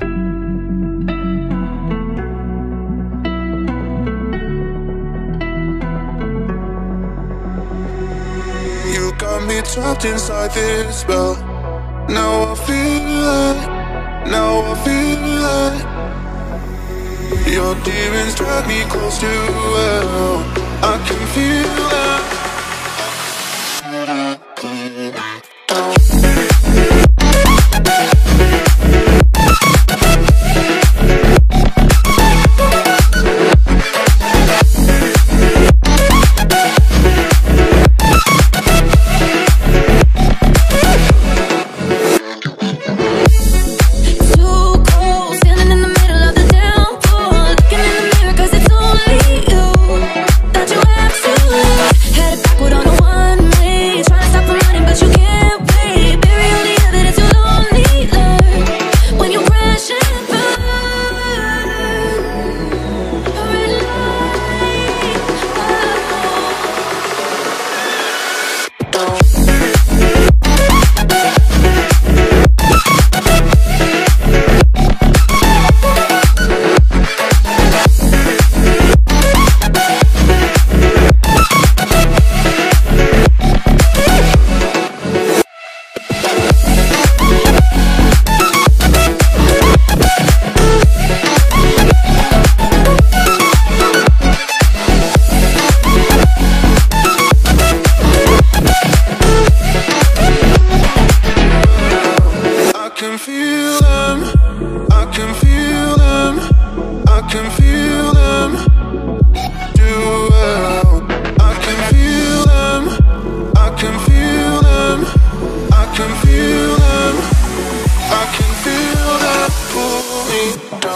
You got me trapped inside this spell. Now I feel it. Now I feel it. Your demons drag me close to hell. I can feel it. can feel them, I can feel them, I can feel them. Do well. I can feel them, I can feel them, I can feel them, I can feel them pull me down.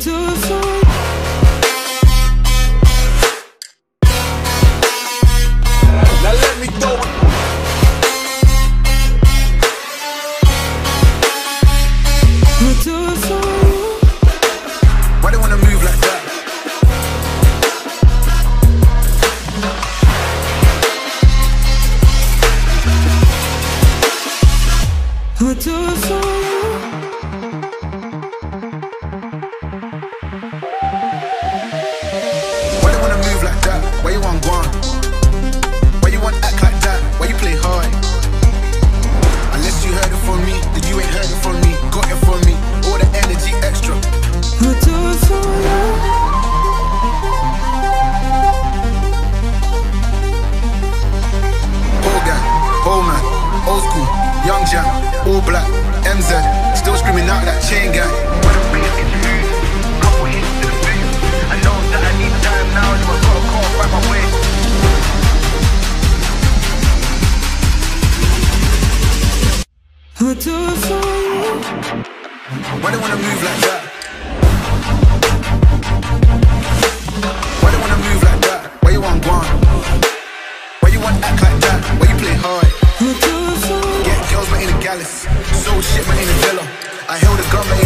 too soon Why do you wanna move like that? Why do you wanna move like that? Why you want one? Why you want act like that? Why you play hard? Get girls but in a gallus. So shit but in a villa. I held a gun but